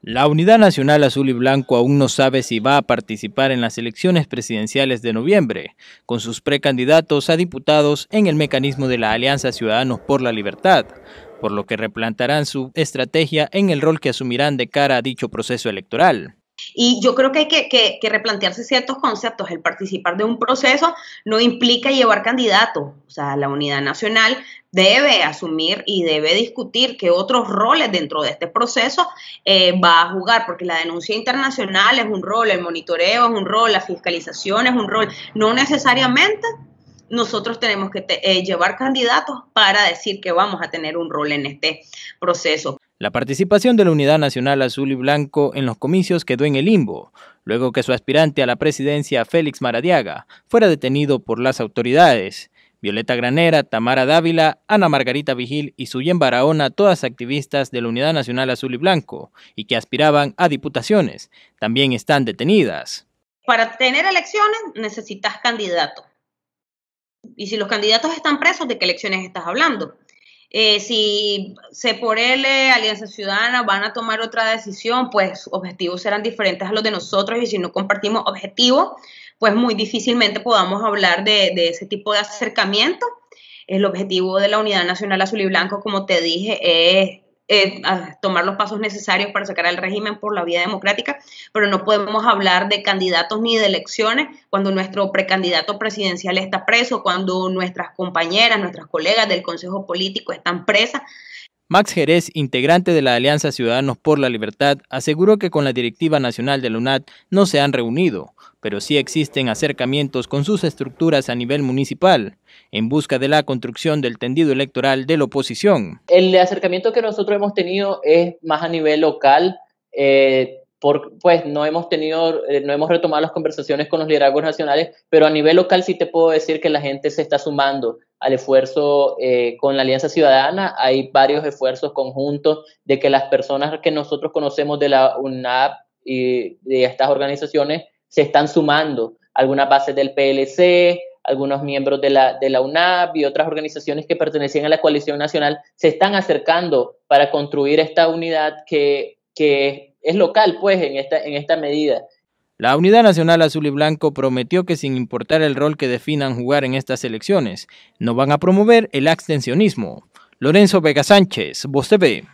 La Unidad Nacional Azul y Blanco aún no sabe si va a participar en las elecciones presidenciales de noviembre, con sus precandidatos a diputados en el mecanismo de la Alianza Ciudadanos por la Libertad, por lo que replantarán su estrategia en el rol que asumirán de cara a dicho proceso electoral. Y yo creo que hay que, replantearse ciertos conceptos. El participar de un proceso no implica llevar candidatos. O sea, la unidad nacional debe asumir y debe discutir qué otros roles dentro de este proceso eh, va a jugar, porque la denuncia internacional es un rol, el monitoreo es un rol, la fiscalización es un rol. No necesariamente nosotros tenemos que eh, llevar candidatos para decir que vamos a tener un rol en este proceso. La participación de la Unidad Nacional Azul y Blanco en los comicios quedó en el limbo, luego que su aspirante a la presidencia, Félix Maradiaga, fuera detenido por las autoridades. Violeta Granera, Tamara Dávila, Ana Margarita Vigil y Suyen Barahona, todas activistas de la Unidad Nacional Azul y Blanco y que aspiraban a diputaciones, también están detenidas. Para tener elecciones necesitas candidatos. Y si los candidatos están presos, ¿de qué elecciones estás hablando? Eh, si se por él, Alianza Ciudadana, van a tomar otra decisión, pues objetivos serán diferentes a los de nosotros y si no compartimos objetivos, pues muy difícilmente podamos hablar de, de ese tipo de acercamiento. El objetivo de la Unidad Nacional Azul y Blanco, como te dije, es eh, tomar los pasos necesarios para sacar al régimen por la vía democrática, pero no podemos hablar de candidatos ni de elecciones cuando nuestro precandidato presidencial está preso, cuando nuestras compañeras, nuestras colegas del Consejo Político están presas. Max Jerez, integrante de la Alianza Ciudadanos por la Libertad, aseguró que con la Directiva Nacional de la UNAD no se han reunido, pero sí existen acercamientos con sus estructuras a nivel municipal, en busca de la construcción del tendido electoral de la oposición. El acercamiento que nosotros hemos tenido es más a nivel local, eh, pues no hemos tenido, eh, no hemos retomado las conversaciones con los liderazgos nacionales, pero a nivel local sí te puedo decir que la gente se está sumando al esfuerzo eh, con la Alianza Ciudadana. Hay varios esfuerzos conjuntos de que las personas que nosotros conocemos de la UNAP y de estas organizaciones se están sumando algunas bases del PLC, algunos miembros de la UNAP y otras organizaciones que pertenecían a la coalición nacional se están acercando para construir esta unidad que, que es local, pues, en esta, en esta medida. La Unidad Nacional Azul y Blanco prometió que sin importar el rol que definan jugar en estas elecciones, no van a promover el abstencionismo. Lorenzo Vega Sánchez, Voz TV.